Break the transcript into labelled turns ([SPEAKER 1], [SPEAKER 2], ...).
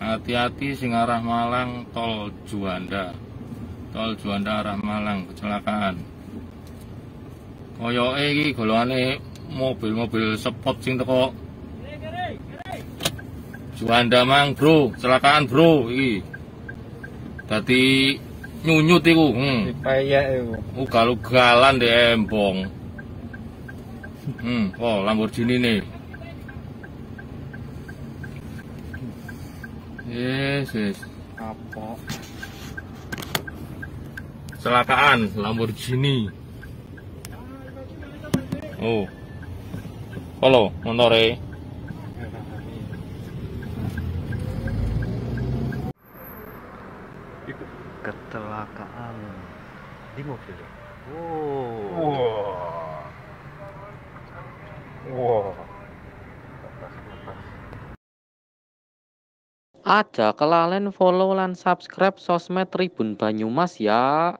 [SPEAKER 1] hati-hati sing arah Malang tol Juanda. Tol Juanda arah Malang kecelakaan. Koyoke iki golongane mobil-mobil sport sing teko. Juanda mang bro. Kecelakaan bro iki. Dadi nyunyut iku. Hmm.
[SPEAKER 2] Payah itu.
[SPEAKER 1] ugal-ugalan di embong. Hmm oh Lamborghini nih yes yes
[SPEAKER 2] Apa?
[SPEAKER 1] Kecelakaan Lamborghini. Oh. Halo, montore.
[SPEAKER 2] Kecelakaan di mobil. Wow.
[SPEAKER 3] Wah.
[SPEAKER 4] Aja kelalen follow lan subscribe sosmed Tribun Banyumas ya.